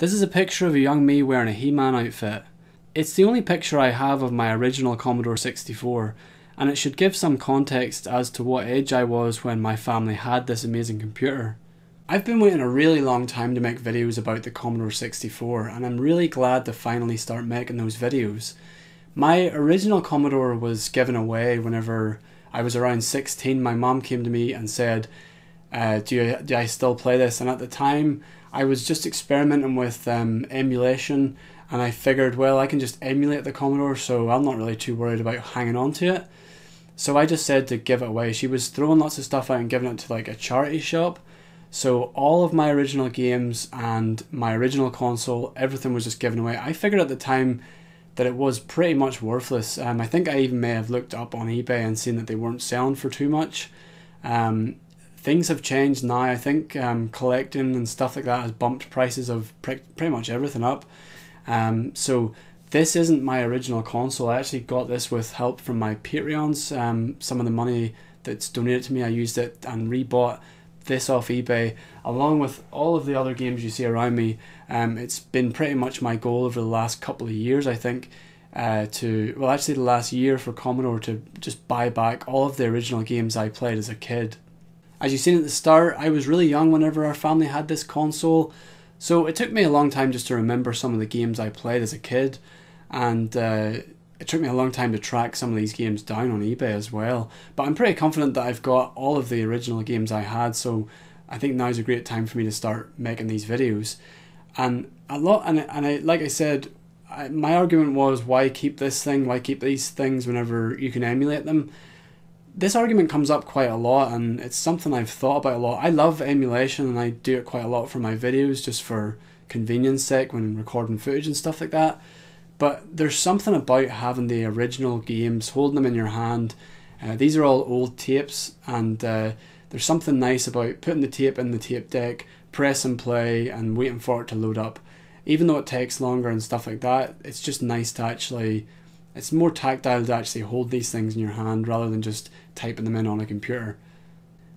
This is a picture of a young me wearing a He-Man outfit. It's the only picture I have of my original Commodore 64, and it should give some context as to what age I was when my family had this amazing computer. I've been waiting a really long time to make videos about the Commodore 64, and I'm really glad to finally start making those videos. My original Commodore was given away whenever I was around 16. My mom came to me and said, uh, do, you, do I still play this? And at the time, I was just experimenting with um, emulation and I figured, well, I can just emulate the Commodore, so I'm not really too worried about hanging on to it. So I just said to give it away. She was throwing lots of stuff out and giving it to like a charity shop. So all of my original games and my original console, everything was just given away. I figured at the time that it was pretty much worthless. Um, I think I even may have looked up on eBay and seen that they weren't selling for too much. Um, things have changed now. I think um, collecting and stuff like that has bumped prices of pre- pretty much everything up. Um, so this isn't my original console. I actually got this with help from my Patreons. Um, some of the money that's donated to me, I used it and rebought this off eBay, along with all of the other games you see around me. Um, it's been pretty much my goal over the last couple of years, I think, uh, to well, actually the last year for Commodore to just buy back all of the original games I played as a kid. As you've seen at the start, I was really young whenever our family had this console, so it took me a long time just to remember some of the games I played as a kid, and uh, it took me a long time to track some of these games down on eBay as well. But I'm pretty confident that I've got all of the original games I had, so I think now's a great time for me to start making these videos. And a lot, and and I like I said, I, my argument was why keep this thing, why keep these things whenever you can emulate them this argument comes up quite a lot and it's something I've thought about a lot. I love emulation and I do it quite a lot for my videos just for convenience sake when recording footage and stuff like that. But there's something about having the original games, holding them in your hand. Uh, these are all old tapes and uh, there's something nice about putting the tape in the tape deck, press and play and waiting for it to load up. Even though it takes longer and stuff like that, it's just nice to actually it's more tactile to actually hold these things in your hand rather than just typing them in on a computer.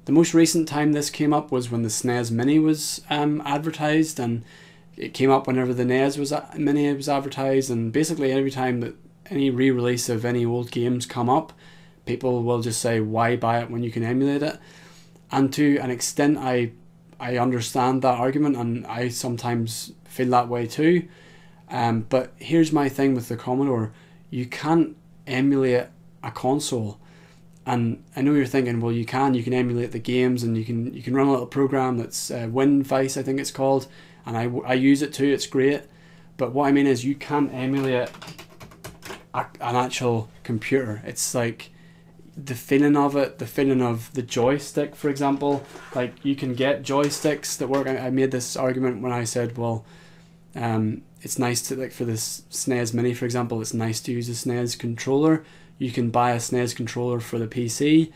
The most recent time this came up was when the SNES Mini was um, advertised, and it came up whenever the NES was Mini was advertised, and basically every time that any re-release of any old games come up, people will just say, "Why buy it when you can emulate it?" And to an extent, I I understand that argument, and I sometimes feel that way too. Um, but here's my thing with the Commodore you can't emulate a console. And I know you're thinking, well, you can. You can emulate the games, and you can you can run a little program that's uh, WinVice, I think it's called, and I, I use it too. It's great. But what I mean is, you can't emulate a, an actual computer. It's like the feeling of it, the feeling of the joystick, for example. Like you can get joysticks that work. I, I made this argument when I said, well, um, it's nice to like for this SNES Mini, for example. It's nice to use a SNES controller. You can buy a SNES controller for the PC,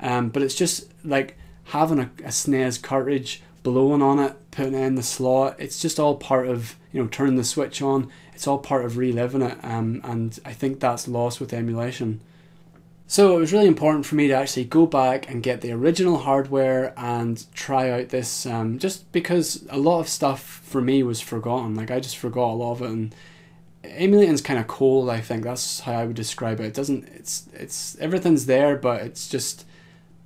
um, but it's just like having a, a SNES cartridge, blowing on it, putting it in the slot. It's just all part of you know turning the switch on. It's all part of reliving it, um, and I think that's lost with emulation. So it was really important for me to actually go back and get the original hardware and try out this, um, just because a lot of stuff for me was forgotten. Like I just forgot a lot of it, and emulating's kind of cold. I think that's how I would describe it. It doesn't. It's it's everything's there, but it's just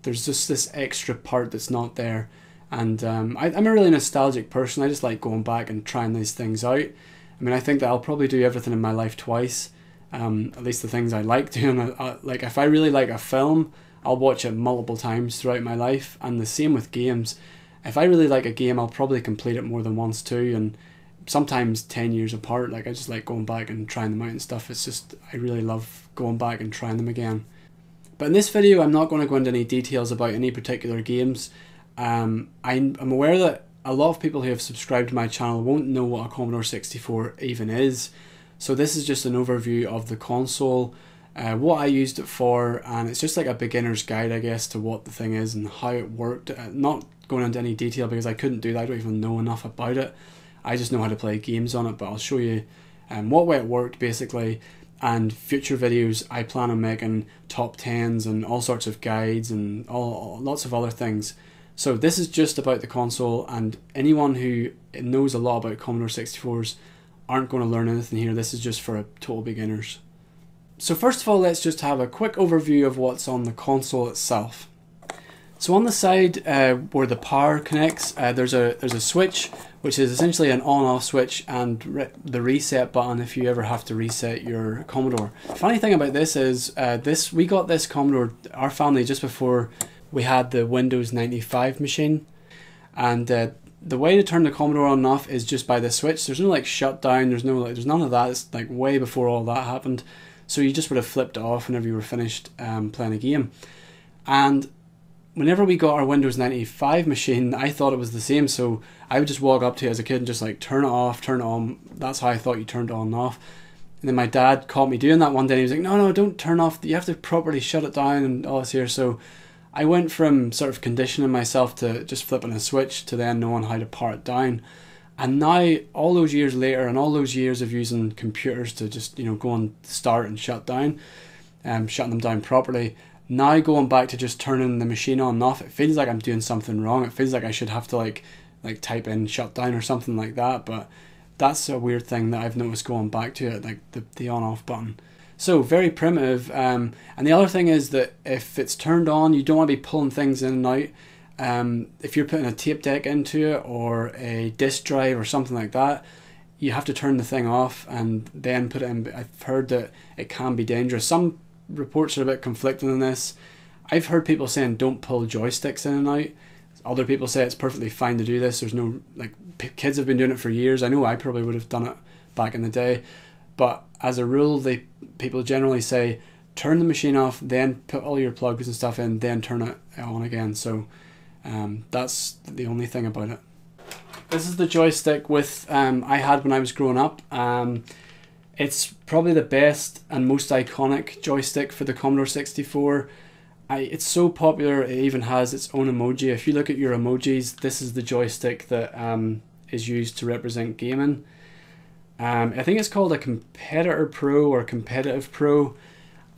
there's just this extra part that's not there. And um, I, I'm a really nostalgic person. I just like going back and trying these things out. I mean, I think that I'll probably do everything in my life twice um, at least the things I like doing. Uh, like if I really like a film, I'll watch it multiple times throughout my life, and the same with games. If I really like a game, I'll probably complete it more than once too, and sometimes ten years apart. Like I just like going back and trying them out and stuff. It's just I really love going back and trying them again. But in this video, I'm not going to go into any details about any particular games. Um, I'm, I'm aware that a lot of people who have subscribed to my channel won't know what a Commodore 64 even is. So this is just an overview of the console, uh, what I used it for, and it's just like a beginner's guide, I guess, to what the thing is and how it worked. Uh, not going into any detail because I couldn't do that. I don't even know enough about it. I just know how to play games on it, but I'll show you um, what way it worked basically. And future videos, I plan on making top tens and all sorts of guides and all lots of other things. So this is just about the console, and anyone who knows a lot about Commodore 64s aren't going to learn anything here. This is just for total beginners. So first of all, let's just have a quick overview of what's on the console itself. So on the side uh, where the power connects, uh, there's a there's a switch which is essentially an on-off switch and re the reset button if you ever have to reset your Commodore. Funny thing about this is uh, this we got this Commodore our family just before we had the Windows 95 machine, and uh, the way to turn the Commodore on and off is just by the switch. There's no like shutdown. There's no like there's none of that. It's like way before all that happened. So you just would have flipped it off whenever you were finished um, playing a game, and whenever we got our Windows 95 machine, I thought it was the same. So I would just walk up to it as a kid and just like turn it off, turn it on. That's how I thought you turned it on and off. And then my dad caught me doing that one day. he was like, "No, no, don't turn off. You have to properly shut it down and all this here." So I went from sort of conditioning myself to just flipping a switch to then knowing how to power it down. And now, all those years later, and all those years of using computers to just you know go and start and shut down, um, shutting them down properly, now going back to just turning the machine on and off, it feels like I'm doing something wrong. It feels like I should have to like like type in shutdown or something like that. But that's a weird thing that I've noticed going back to it, like the, the on off button. So very primitive. Um, and the other thing is that if it's turned on, you don't want to be pulling things in and out. Um, if you're putting a tape deck into it or a disk drive or something like that, you have to turn the thing off and then put it in. I've heard that it can be dangerous. Some reports are a bit conflicting on this. I've heard people saying don't pull joysticks in and out. Other people say it's perfectly fine to do this. There's no like kids have been doing it for years. I know I probably would have done it back in the day, but as a rule, they people generally say turn the machine off, then put all your plugs and stuff in, then turn it on again. So um, that's the only thing about it. This is the joystick with um, I had when I was growing up. Um, it's probably the best and most iconic joystick for the Commodore 64. I, it's so popular, it even has its own emoji. If you look at your emojis, this is the joystick that um, is used to represent gaming. Um, I think it's called a Competitor Pro or Competitive Pro,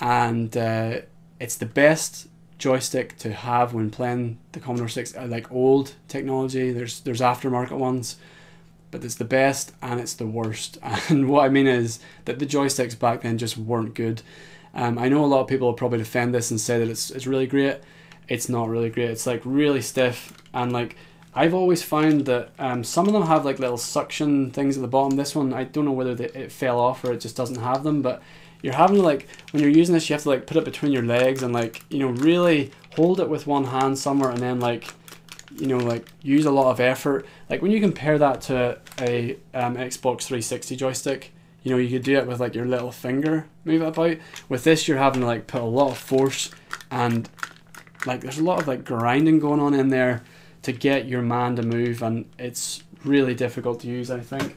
and uh, it's the best joystick to have when playing the Commodore 6, uh, like old technology. There's there's aftermarket ones but it's the best and it's the worst. And what I mean is that the joysticks back then just weren't good. Um, I know a lot of people will probably defend this and say that it's it's really great. It's not really great. It's like really stiff and like I've always found that um, some of them have like little suction things at the bottom. This one I don't know whether they, it fell off or it just doesn't have them, but you're having to like when you're using this, you have to like put it between your legs and like you know really hold it with one hand somewhere and then like you know like use a lot of effort. Like when you compare that to a um, xbox 360 joystick you know you could do it with like your little finger move it about. With this you're having to like put a lot of force and like there's a lot of like grinding going on in there to get your man to move and it's really difficult to use i think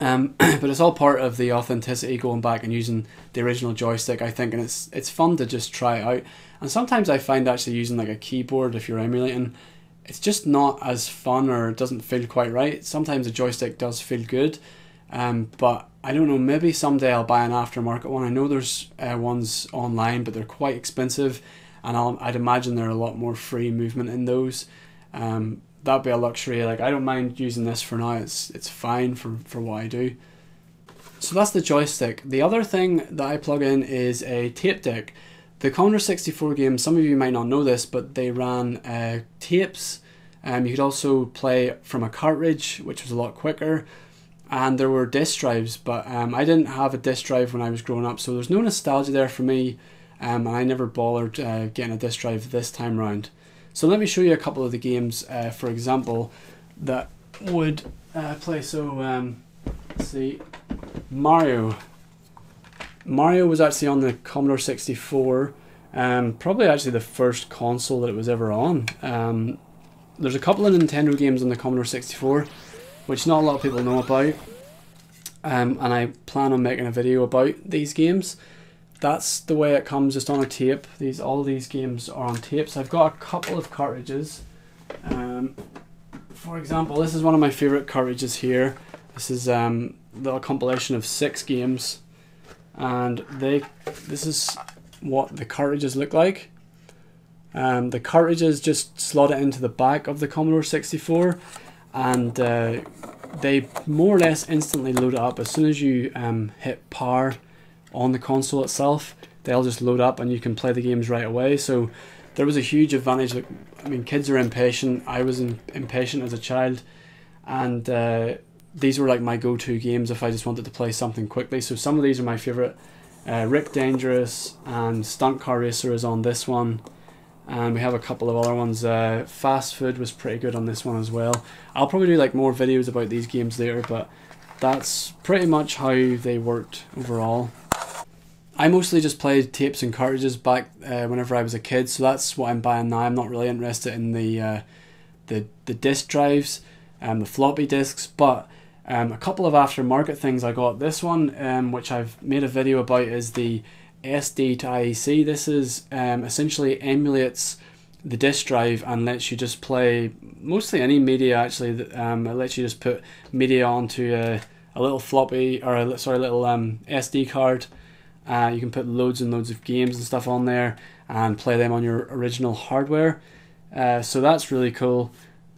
um, but it's all part of the authenticity going back and using the original joystick i think and it's it's fun to just try it out and sometimes I find actually using like a keyboard if you're emulating, it's just not as fun or it doesn't feel quite right. Sometimes a joystick does feel good, um, but I don't know. Maybe someday I'll buy an aftermarket one. I know there's uh, ones online, but they're quite expensive, and I'll, I'd imagine there are a lot more free movement in those. Um, that'd be a luxury. Like I don't mind using this for now. It's it's fine for for what I do. So that's the joystick. The other thing that I plug in is a tape deck. The Commodore 64 games, some of you might not know this, but they ran uh, tapes. Um, you could also play from a cartridge, which was a lot quicker. And there were disk drives, but um, I didn't have a disk drive when I was growing up, so there's no nostalgia there for me. Um, and I never bothered uh, getting a disk drive this time round. So let me show you a couple of the games, uh, for example, that would uh, play. So um, let's see, Mario. Mario was actually on the Commodore 64, um, probably actually the first console that it was ever on. Um, there's a couple of Nintendo games on the Commodore 64, which not a lot of people know about, um, and I plan on making a video about these games. That's the way it comes, just on a tape. These all these games are on tapes. I've got a couple of cartridges. Um, for example, this is one of my favorite cartridges here. This is um, a compilation of six games and they this is what the cartridges look like Um, the cartridges just slot it into the back of the Commodore 64 and uh, they more or less instantly load it up as soon as you um, hit power on the console itself they'll just load up and you can play the games right away so there was a huge advantage like, I mean kids are impatient I was in, impatient as a child and uh, these were like my go-to games if I just wanted to play something quickly so some of these are my favorite uh, Rick Dangerous and Stunt Car Racer is on this one and we have a couple of other ones. Uh, Fast Food was pretty good on this one as well. I'll probably do like more videos about these games later, but that's pretty much how they worked overall. I mostly just played tapes and cartridges back uh, whenever I was a kid, so that's what I'm buying now. I'm not really interested in the uh, the the disc drives, and um, the floppy disks, but um, a couple of aftermarket things I got. This one, um, which I've made a video about, is the SD to IEC. This is um, essentially emulates the disk drive and lets you just play mostly any media. Actually, um, it lets you just put media onto a, a little floppy or a, sorry, a little SD card. Uh, you can put loads and loads of games and stuff on there and play them on your original hardware. Uh, so that's really cool.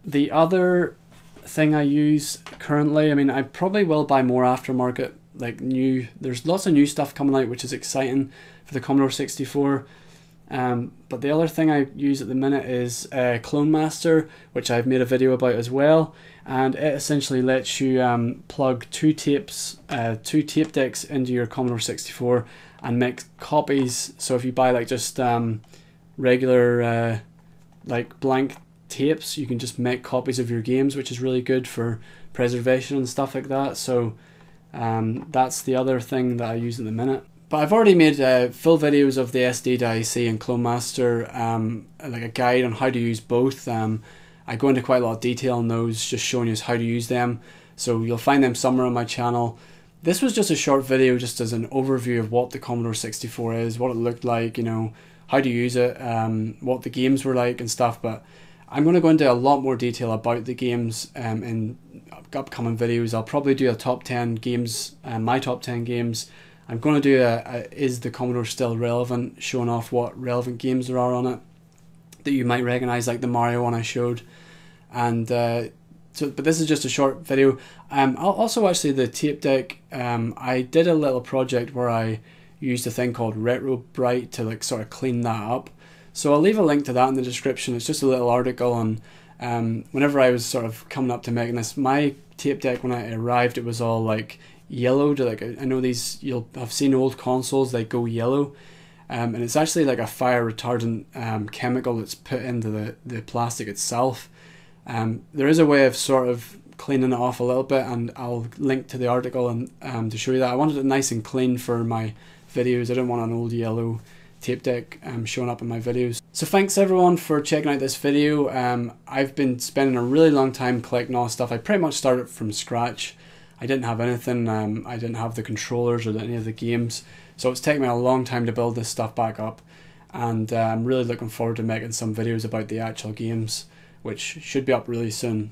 The other thing I use currently, I mean, I probably will buy more aftermarket like new. There's lots of new stuff coming out, which is exciting for the Commodore 64. Um, but the other thing I use at the minute is uh, Clone Master, which I've made a video about as well, and it essentially lets you um, plug two tapes, uh, two tape decks into your Commodore 64 and make copies. So if you buy like just um, regular uh, like blank tapes, you can just make copies of your games, which is really good for preservation and stuff like that. So um, that's the other thing that I use at the minute. But I've already made uh, full videos of the SD IEC and CloneMaster, um, like a guide on how to use both. Um, I go into quite a lot of detail on those, just showing you how to use them. So you'll find them somewhere on my channel. This was just a short video, just as an overview of what the Commodore 64 is, what it looked like, you know, how to use it, um, what the games were like and stuff. But I'm going to go into a lot more detail about the games um, in upcoming videos. I'll probably do a top 10 games, uh, my top 10 games. I'm going to do a, a, Is the Commodore Still Relevant, showing off what relevant games there are on it that you might recognize, like the Mario one I showed. And uh, so, but this is just a short video. Um, I'll also actually the tape deck. Um, I did a little project where I used a thing called Retro Bright to like sort of clean that up. So I'll leave a link to that in the description. It's just a little article on um, whenever I was sort of coming up to making this, my tape deck when I arrived, it was all like yellowed. Like I know these, you'll have seen old consoles they go yellow, um, and it's actually like a fire retardant um, chemical that's put into the the plastic itself. Um, there is a way of sort of cleaning it off a little bit, and I'll link to the article and um, to show you that. I wanted it nice and clean for my videos. I didn't want an old yellow tape deck um, showing up in my videos. So thanks everyone for checking out this video. Um, I've been spending a really long time collecting all stuff. I pretty much started from scratch. I didn't have anything. Um, I didn't have the controllers or any of the games. So it's taken me a long time to build this stuff back up. And uh, I'm really looking forward to making some videos about the actual games, which should be up really soon.